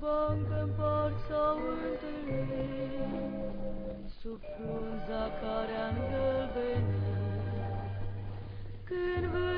bancă în part s-au întâlnit, sub frunza care a îngălbenit. Când vântul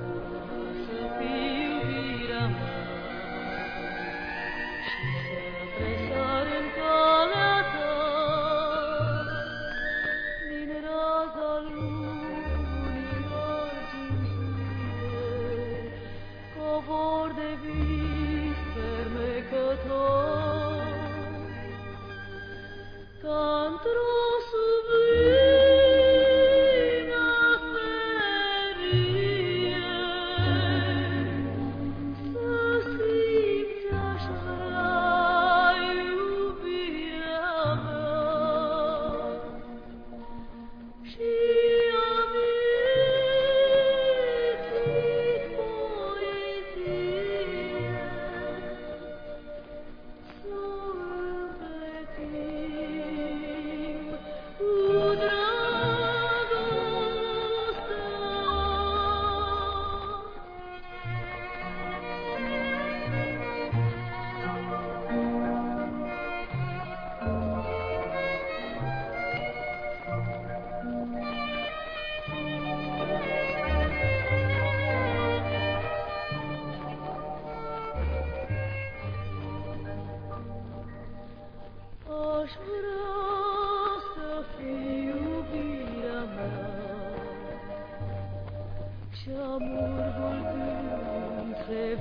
nor de vis fermecător, ca într-o se